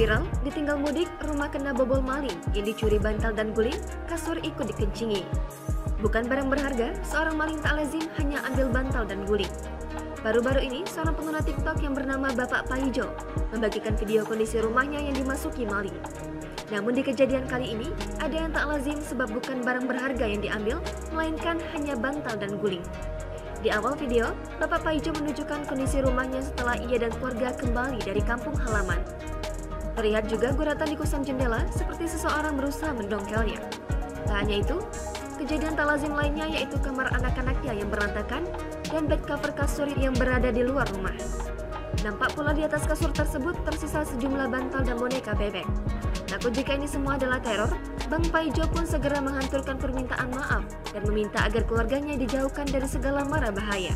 Viral, ditinggal mudik, rumah kena bobol maling, yang dicuri bantal dan guling, kasur ikut dikencingi. Bukan barang berharga, seorang maling tak lazim hanya ambil bantal dan guling. Baru-baru ini, seorang pengguna TikTok yang bernama Bapak Paijo membagikan video kondisi rumahnya yang dimasuki maling. Namun di kejadian kali ini, ada yang tak lazim sebab bukan barang berharga yang diambil, melainkan hanya bantal dan guling. Di awal video, Bapak Paijo menunjukkan kondisi rumahnya setelah ia dan keluarga kembali dari kampung halaman. Terlihat juga guratan di kusam jendela seperti seseorang berusaha mendongkelnya. Tak hanya itu, kejadian tak lazim lainnya yaitu kamar anak-anaknya yang berantakan dan bed cover kasur yang berada di luar rumah. Nampak pula di atas kasur tersebut tersisa sejumlah bantal dan boneka bebek. Takut jika ini semua adalah teror, Bang Paijo pun segera menghanturkan permintaan maaf dan meminta agar keluarganya dijauhkan dari segala mara bahaya.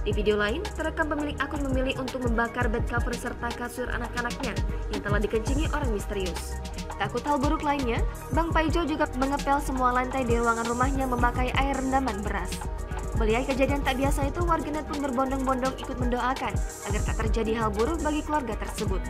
Di video lain, terekam pemilik akun memilih untuk membakar bed cover serta kasur anak-anaknya yang telah dikencingi orang misterius. Takut hal buruk lainnya, Bang Paijo juga mengepel semua lantai di ruangan rumahnya memakai air rendaman beras. Melihat kejadian tak biasa itu, warganet pun berbondong-bondong ikut mendoakan agar tak terjadi hal buruk bagi keluarga tersebut.